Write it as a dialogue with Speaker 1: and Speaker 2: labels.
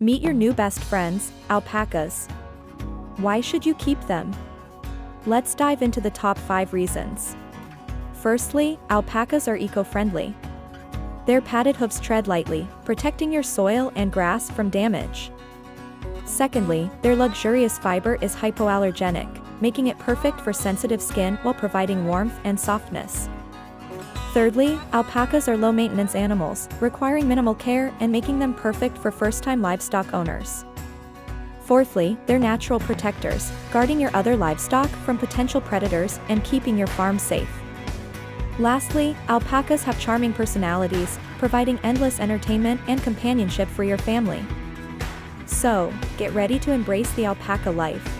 Speaker 1: Meet your new best friends, alpacas. Why should you keep them? Let's dive into the top 5 reasons. Firstly, alpacas are eco-friendly. Their padded hooves tread lightly, protecting your soil and grass from damage. Secondly, their luxurious fiber is hypoallergenic, making it perfect for sensitive skin while providing warmth and softness. Thirdly, alpacas are low-maintenance animals, requiring minimal care and making them perfect for first-time livestock owners. Fourthly, they're natural protectors, guarding your other livestock from potential predators and keeping your farm safe. Lastly, alpacas have charming personalities, providing endless entertainment and companionship for your family. So, get ready to embrace the alpaca life.